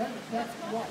That's, that's what?